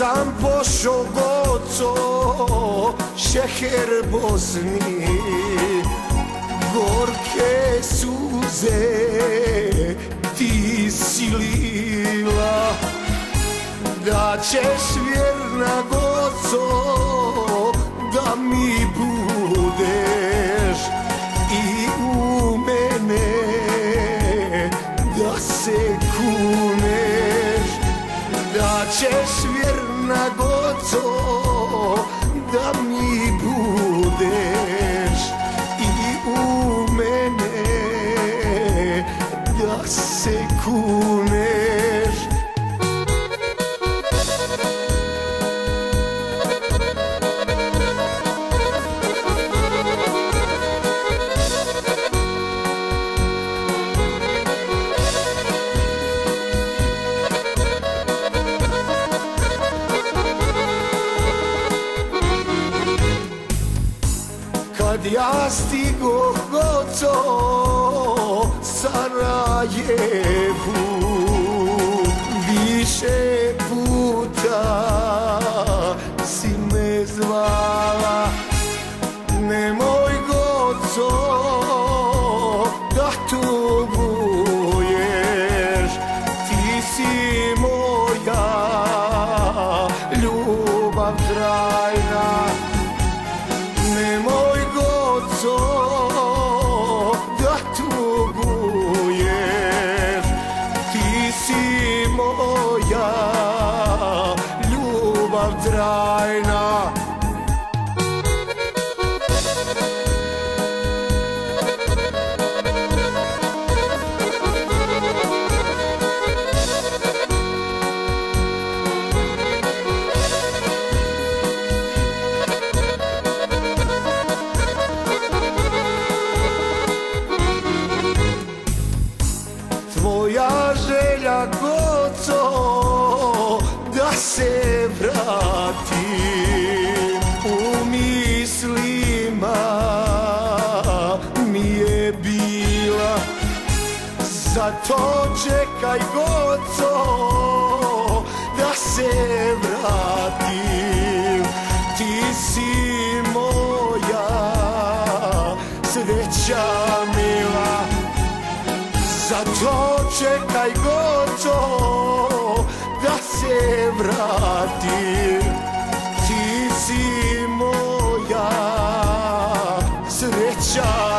Sam pošao goco šeher Bosni Gorke suze ti si lila. Da ćeš vjerna goco da mi budeš I u mene da se kuneš. Da ćeš vjerna goco da mi budeš kuneš Kad ja stigo goco Sarajevu Više puta si me zvala. Nemoj goco draai Zato čekaj goco da se vratim. Ti si moja sreća mila. Zato čekaj goco da se vratim. Ti si moja sreća